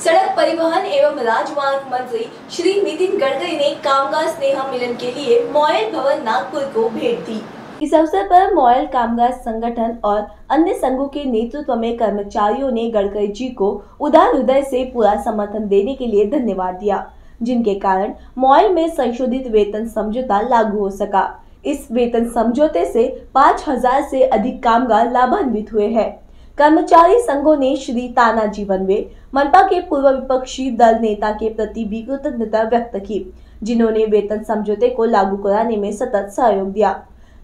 सड़क परिवहन एवं राजमार्ग मंत्री श्री नितिन गडकरी ने कामगार स्नेहा मिलन के लिए मॉयल भवन नागपुर को भेंट दी। इस अवसर पर मॉयल कामगार संगठन और अन्य संघों के नेतृत्व में कर्मचारियों ने गडकरी जी को उदार हृदय से पूरा समर्थन देने के लिए धन्यवाद दिया, जिनके कारण मॉयल में संशोधित वेतन समझौता लागू हो सका। इस वेतन समझौते से पाँच हज़ार से अधिक कामगार लाभान्वित हुए हैं। कर्मचारी संघों ने श्री ताना तानाजी वनवे मनपा के पूर्व विपक्षी दल नेता के प्रति भी कृतज्ञता व्यक्त की, जिन्होंने वेतन समझौते को लागू कराने में सतत सहयोग दिया।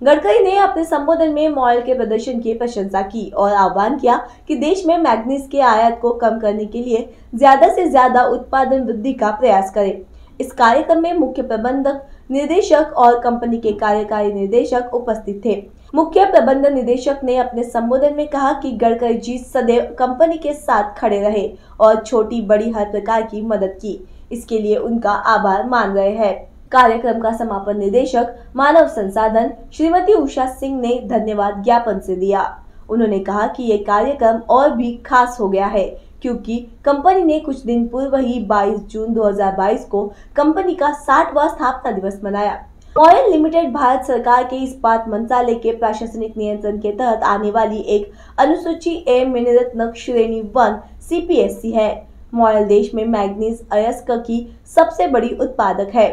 गडकरी ने अपने संबोधन में मॉयल के प्रदर्शन की प्रशंसा की और आह्वान किया कि देश में मैग्नीज के आयात को कम करने के लिए ज़्यादा से ज़्यादा उत्पादन वृद्धि का प्रयास करें। इस कार्यक्रम में मुख्य प्रबंधक निदेशक और कंपनी के कार्यकारी निदेशक उपस्थित थे। मुख्य प्रबंधन निदेशक ने अपने संबोधन में कहा कि गडकरी जी सदैव कंपनी के साथ खड़े रहे और छोटी बड़ी हर प्रकार की मदद की। इसके लिए उनका आभार मान रहे हैं। कार्यक्रम का समापन निदेशक, मानव संसाधन, श्रीमती उषा सिंह ने धन्यवाद ज्ञापन से दिया। उन्होंने कहा कि ये कार्यक्रम और भी खास हो गया है, क्योंकि कंपनी ने कुछ दिन पूर्व ही 22 जून 2022 को कंपनी का 60वां स्थापना दिवस मनाया। ऑयल लिमिटेड भारत सरकार के इस्पात मंत्रालय के प्रशासनिक नियंत्रण के तहत आने वाली एक अनुसूची ए मिनिरत्न श्रेणी वन सीपीएससी है। मॉयल देश में मैग्नीज, अयस्क की सबसे बड़ी उत्पादक है।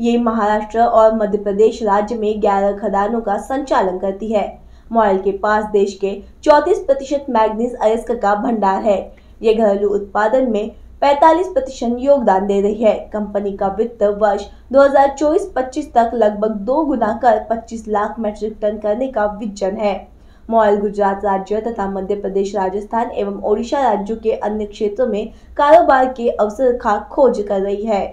ये महाराष्ट्र और मध्य प्रदेश राज्य में 11 खदानों का संचालन करती है। मॉयल के पास देश के 34 प्रतिशत मैग्नीज, अयस्क का भंडार है। ये घरेलू उत्पादन में 45 प्रतिशत योगदान दे रही है। कंपनी का वित्त वर्ष 2024-25 तक लगभग दो गुना कर 25 लाख मेट्रिक टन करने का विजन है। मॉयल गुजरात राज्य तथा मध्य प्रदेश राजस्थान एवं ओडिशा राज्यों के अन्य क्षेत्रों में कारोबार के अवसर का खोज कर रही है।